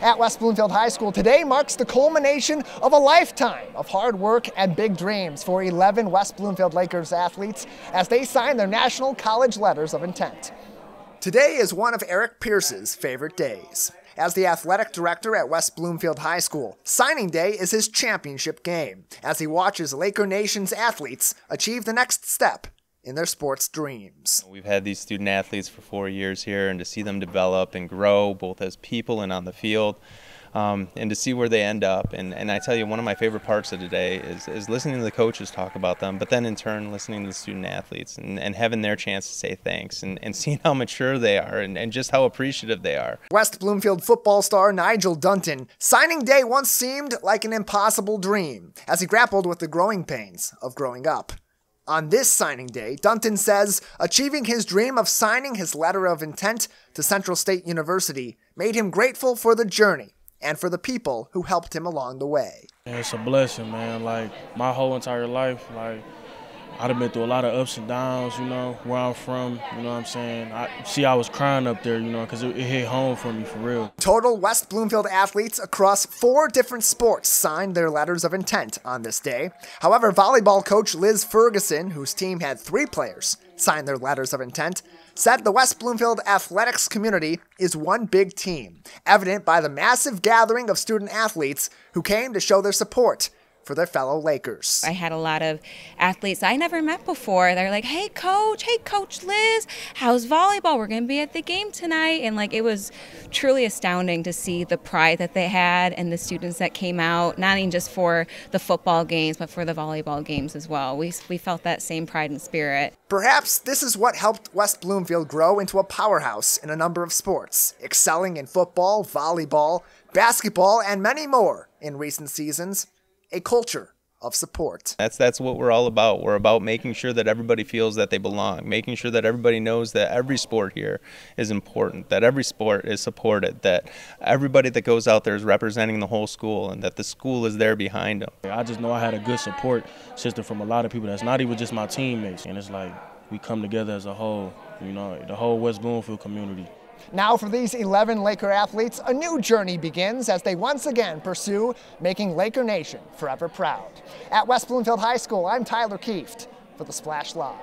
At West Bloomfield High School, today marks the culmination of a lifetime of hard work and big dreams for 11 West Bloomfield Lakers athletes as they sign their national college letters of intent. Today is one of Eric Pierce's favorite days. As the athletic director at West Bloomfield High School, signing day is his championship game as he watches Laker Nation's athletes achieve the next step in their sports dreams. We've had these student athletes for four years here, and to see them develop and grow both as people and on the field, um, and to see where they end up. And, and I tell you, one of my favorite parts of today is, is listening to the coaches talk about them, but then in turn listening to the student athletes and, and having their chance to say thanks and, and seeing how mature they are and, and just how appreciative they are. West Bloomfield football star Nigel Dunton, signing day once seemed like an impossible dream as he grappled with the growing pains of growing up. On this signing day, Dunton says achieving his dream of signing his letter of intent to Central State University made him grateful for the journey and for the people who helped him along the way. It's a blessing, man. Like my whole entire life, like I'd have been through a lot of ups and downs, you know, where I'm from, you know what I'm saying? I see I was crying up there, you know, because it, it, hit home for me for real. Total West Bloomfield athletes across four different sports signed their letters of intent on this day. However, volleyball coach Liz Ferguson, whose team had three players sign their letters of intent, said the West Bloomfield athletics community is one big team, evident by the massive gathering of student athletes who came to show their support for their fellow Lakers. I had a lot of athletes I never met before. They're like, "Hey, coach! Hey, Coach Liz! How's volleyball? We're going to be at the game tonight." And like, it was truly astounding to see the pride that they had and the students that came out, not even just for the football games, but for the volleyball games as well. We we felt that same pride and spirit. Perhaps this is what helped West Bloomfield grow into a powerhouse in a number of sports, excelling in football, volleyball, basketball, and many more in recent seasons a culture of support. That's that's what we're all about. We're about making sure that everybody feels that they belong, making sure that everybody knows that every sport here is important, that every sport is supported, that everybody that goes out there is representing the whole school and that the school is there behind them. I just know I had a good support system from a lot of people that's not even just my teammates and it's like we come together as a whole, you know, the whole West Bloomfield community. Now for these 11 Laker athletes, a new journey begins as they once again pursue making Laker Nation forever proud. At West Bloomfield High School, I'm Tyler Kieft for The Splash Live.